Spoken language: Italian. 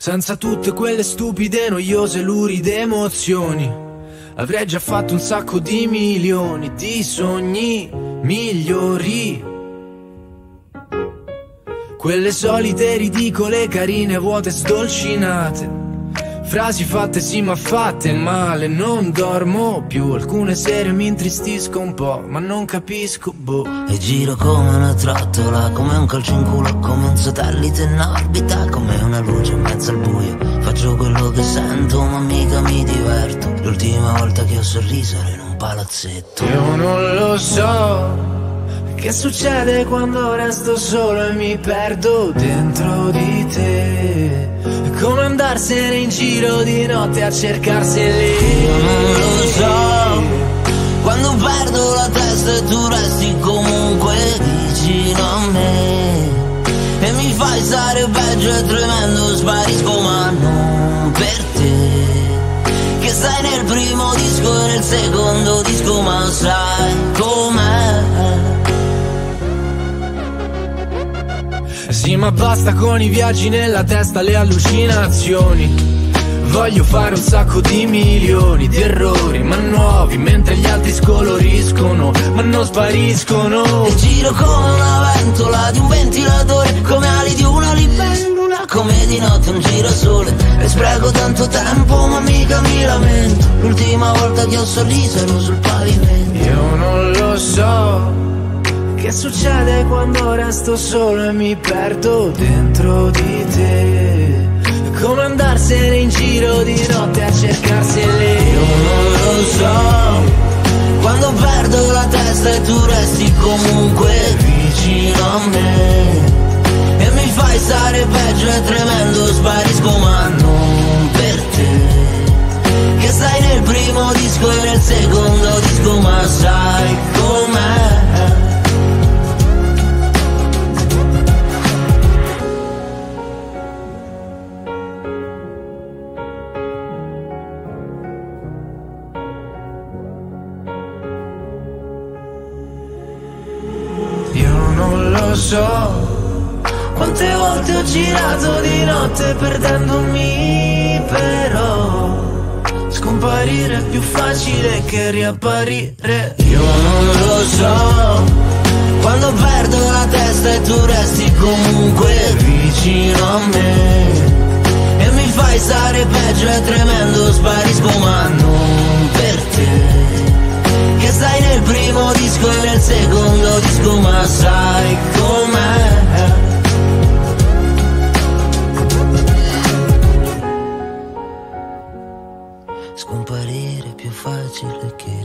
Senza tutte quelle stupide, noiose, luride emozioni, avrei già fatto un sacco di milioni di sogni migliori. Quelle solite ridicole, carine, vuote, stolcinate. Frasi fatte sì ma fatte male, non dormo più. Alcune sere mi intristisco un po', ma non capisco, boh. E giro come una trottola, come un calcio in culo Come un satellite in orbita, come una luce in mezzo al buio. Faccio quello che sento, ma mica mi diverto. L'ultima volta che ho sorriso ero in un palazzetto. Io non lo so che succede quando resto solo e mi perdo dentro di te? Andarsene in giro di notte a cercarseli. Non lo so. Quando perdo la testa e tu resti comunque vicino a me. E mi fai stare peggio e tremendo, sparisco ma non per te. Che stai nel primo disco e nel secondo disco, ma sai com'è Sì, ma basta con i viaggi nella testa, le allucinazioni. Voglio fare un sacco di milioni di errori, ma nuovi, mentre gli altri scoloriscono, ma non spariscono. E giro come una ventola di un ventilatore, come ali di una libellula, come di notte un girasole. E spreco tanto tempo, ma mica mi lamento. L'ultima volta che ho sorriso ero sul pavimento. Succede quando resto solo e mi perdo dentro di te? Come andarsene in giro di notte a cercarsene? Io non lo so. Quando perdo la testa e tu resti comunque vicino a me. E mi fai stare peggio e tremendo, sparisco so. Quante volte ho girato di notte perdendomi però scomparire è più facile che riapparire. Io non lo so. Quando perdo la testa e tu resti comunque vicino a me e mi fai stare peggio e tremendo sparisco ma non per te. Che stai nel primo disco e nel secondo disco ma sai com'è Scomparire è più facile che